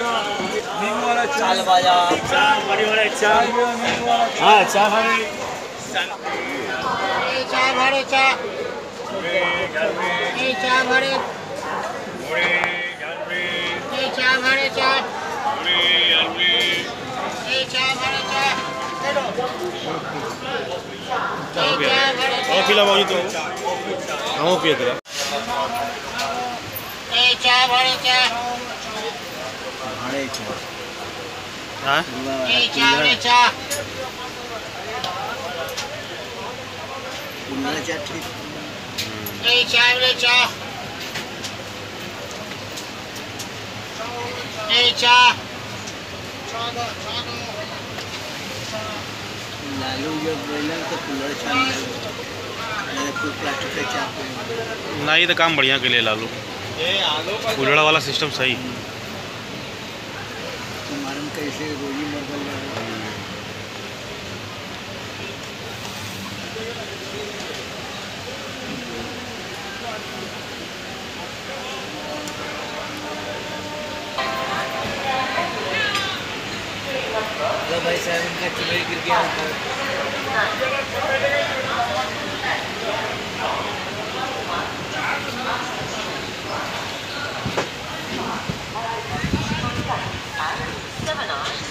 वाला चाय चाय बड़ी वाला वाला हाँ चाय भाई चाय भाड़े चाय ये चाय भाड़े ये चाय भाड़े चाय ये ये चाय भाड़े और पिला बाबू तो हम पिए तेरा ये चाय भाड़े चाय। ना ये तो काम बढ़िया के लिए लालू। कूलड़ वाला सिस्टम सही। हमारे में कैसे रोजी मरबल हेलो भाई साहब इनका चूल्हे गिर गया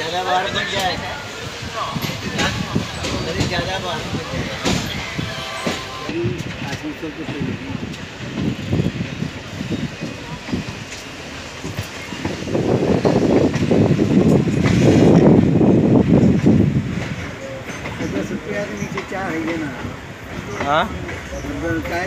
ज़्यादा बाहर बन जाए। अरे ज़्यादा बाहर के नीचे चाह है? ना हाँ? गाय